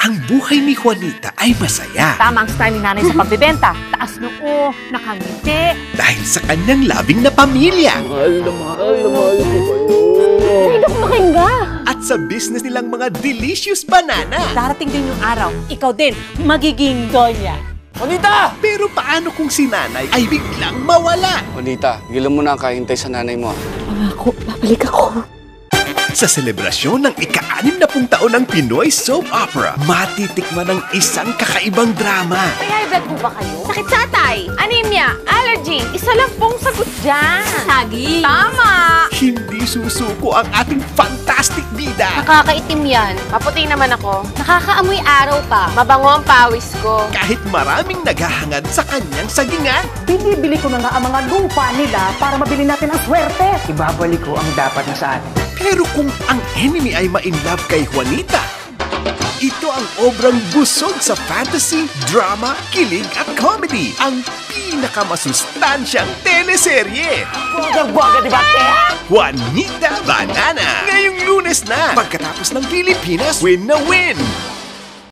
ang buhay ni Juanita ay masaya Tama ang style ni nanay sa pagbebenta. Taas noo, nakangiti. dahil sa kanyang labing na pamilya Hindi ko makingga. at sa business nilang mga delicious banana. Darating din yung araw, ikaw din, magiging donya. Juanita! Pero paano kung si nanay ay biglang mawala? Juanita, gilan mo na ang kahintay sa nanay mo. Pangako, babalik ako. Sa selebrasyon ng ika-anim na pung taon ng Pinoy Soap Opera, matitikman ng isang kakaibang drama. May high blood po ba kayo? Sakit sa atay, anemia, allergy. Isa lang sagot dyan. Sagi. Tama. Hindi susuko ang ating fantastic bida. Nakakaitim yan. Maputi naman ako. Nakakaamoy araw pa. Mabango ang pawis ko. Kahit maraming naghahangad sa kanyang sagingan. Binibili ko na nga ang mga lupa nila para mabili natin ang swerte. Ibabalik ko ang dapat na sa atin. Pero kung ang enemy ay ma-inlove kay Juanita, ito ang obrang busog sa fantasy, drama, kilig at comedy. Ang pinakamasustansyang teleserye. Buwaga-buwaga, di ba, te? Juanita Banana! Ngayong lunes na, pagkatapos ng Pilipinas, win na win!